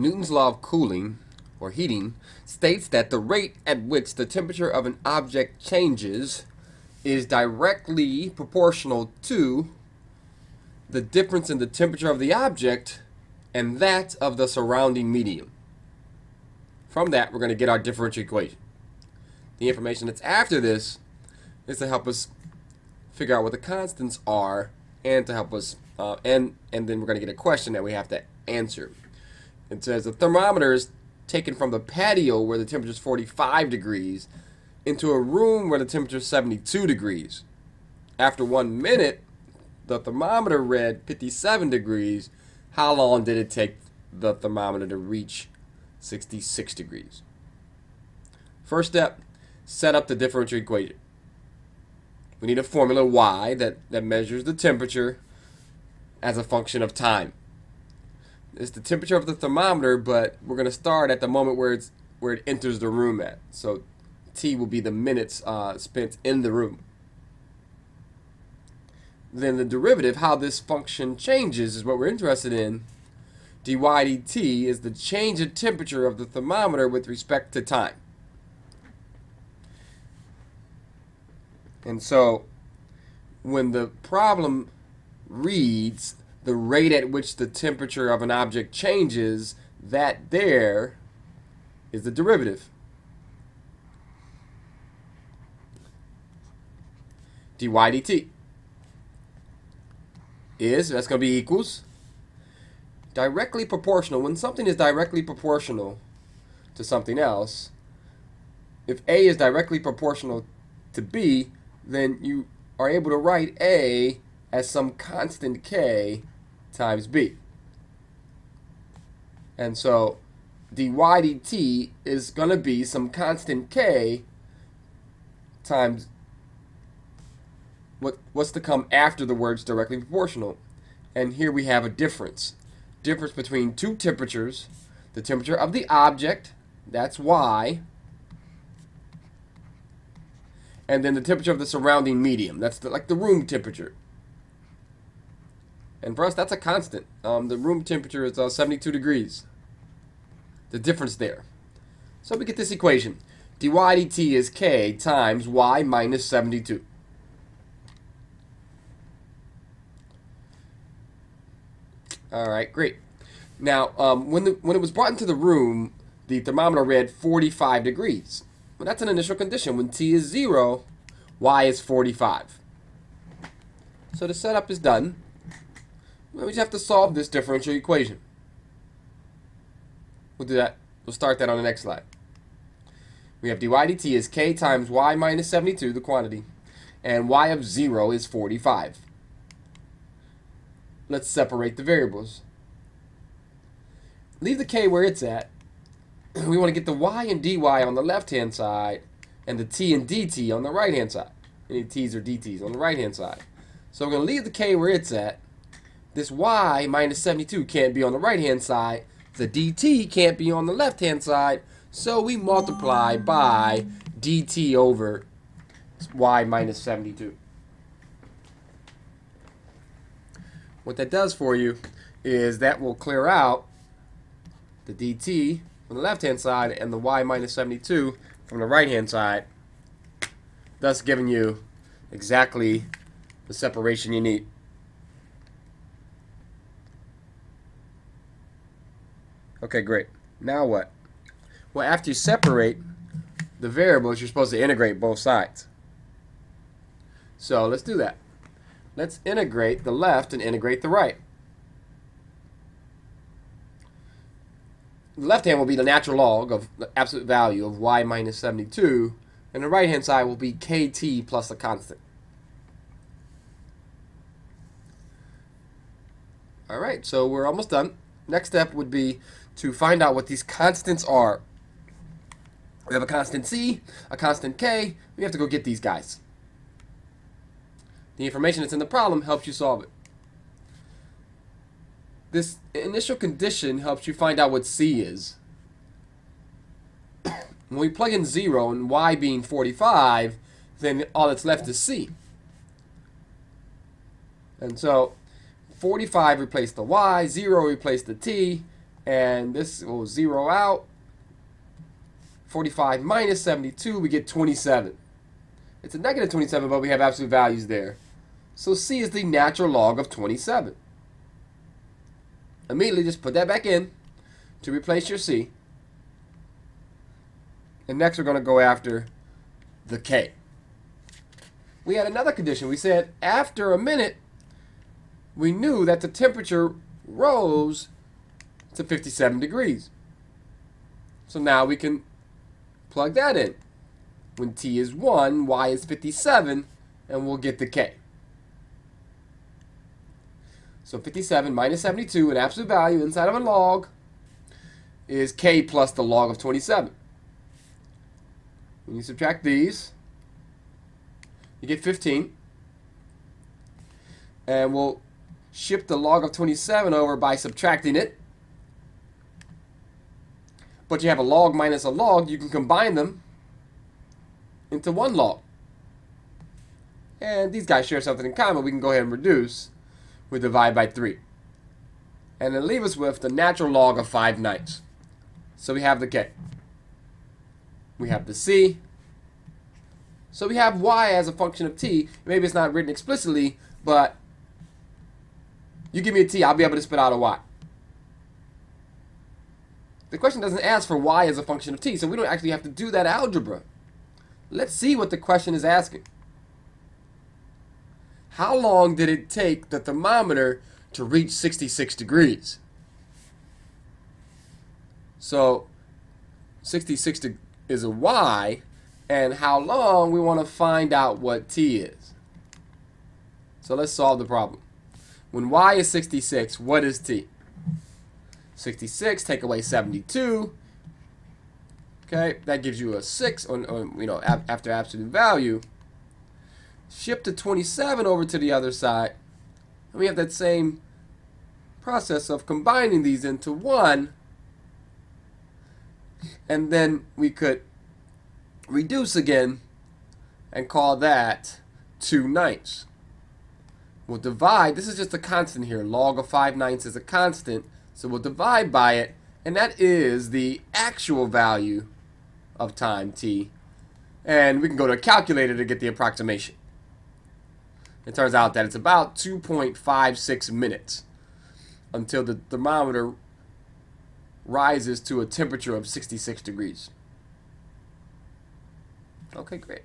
Newton's law of cooling, or heating, states that the rate at which the temperature of an object changes is directly proportional to the difference in the temperature of the object and that of the surrounding medium. From that, we're going to get our differential equation. The information that's after this is to help us figure out what the constants are and to help us, uh, and, and then we're going to get a question that we have to answer. It says the thermometer is taken from the patio where the temperature is 45 degrees into a room where the temperature is 72 degrees. After one minute, the thermometer read 57 degrees. How long did it take the thermometer to reach 66 degrees? First step, set up the differential equation. We need a formula y that, that measures the temperature as a function of time it's the temperature of the thermometer, but we're going to start at the moment where it's where it enters the room at. So T will be the minutes uh, spent in the room. Then the derivative, how this function changes, is what we're interested in. dy dt is the change in temperature of the thermometer with respect to time. And so when the problem reads the rate at which the temperature of an object changes, that there is the derivative. dy dt is, that's going to be equals, directly proportional. When something is directly proportional to something else, if A is directly proportional to B, then you are able to write A as some constant K times b. And so dy dt is going to be some constant k times what what's to come after the words directly proportional. And here we have a difference. Difference between two temperatures. The temperature of the object, that's y, and then the temperature of the surrounding medium. That's the, like the room temperature. And for us, that's a constant. Um, the room temperature is uh, 72 degrees. The difference there. So we get this equation. dy dt is k times y minus 72. All right, great. Now, um, when, the, when it was brought into the room, the thermometer read 45 degrees. Well, that's an initial condition. When t is 0, y is 45. So the setup is done. We just have to solve this differential equation. We'll do that. We'll start that on the next slide. We have dy dt is k times y minus 72, the quantity, and y of 0 is 45. Let's separate the variables. Leave the k where it's at. We want to get the y and dy on the left-hand side and the t and dt on the right-hand side. Any t's or dt's on the right-hand side. So we're going to leave the k where it's at this y minus 72 can't be on the right hand side. The dt can't be on the left hand side. So we multiply by dt over y minus 72. What that does for you is that will clear out the dt from the left hand side and the y minus 72 from the right hand side, thus giving you exactly the separation you need. Okay, great. Now what? Well, after you separate the variables, you're supposed to integrate both sides. So let's do that. Let's integrate the left and integrate the right. The left hand will be the natural log of the absolute value of y minus 72, and the right hand side will be kt plus a constant. Alright, so we're almost done. Next step would be to find out what these constants are. We have a constant C, a constant K. We have to go get these guys. The information that's in the problem helps you solve it. This initial condition helps you find out what C is. when we plug in 0 and Y being 45, then all that's left is C. And so 45 replaced the Y, 0 replaced the T, And this will zero out. 45 minus 72, we get 27. It's a negative 27, but we have absolute values there. So C is the natural log of 27. Immediately just put that back in to replace your C. And next we're going to go after the K. We had another condition. We said after a minute, we knew that the temperature rose to 57 degrees. So now we can plug that in. When t is 1, y is 57, and we'll get the k. So 57 minus 72, an absolute value inside of a log, is k plus the log of 27. When you subtract these, you get 15. And we'll shift the log of 27 over by subtracting it. But you have a log minus a log, you can combine them into one log. And these guys share something in common. We can go ahead and reduce. We divide by 3. And then leave us with the natural log of 5 ninths. So we have the K. We have the C. So we have Y as a function of T. Maybe it's not written explicitly, but you give me a T, I'll be able to spit out a Y. The question doesn't ask for Y as a function of T, so we don't actually have to do that algebra. Let's see what the question is asking. How long did it take the thermometer to reach 66 degrees? So 66 is a Y, and how long we want to find out what T is. So let's solve the problem. When Y is 66, what is T? 66, take away 72. Okay, that gives you a 6, on, on you know, after absolute value. Shift the 27 over to the other side. And we have that same process of combining these into one and then we could reduce again and call that 2 ninths. We'll divide, this is just a constant here, log of 5 ninths is a constant, so we'll divide by it, and that is the actual value of time t. And we can go to a calculator to get the approximation. It turns out that it's about 2.56 minutes until the thermometer rises to a temperature of 66 degrees. Okay, great.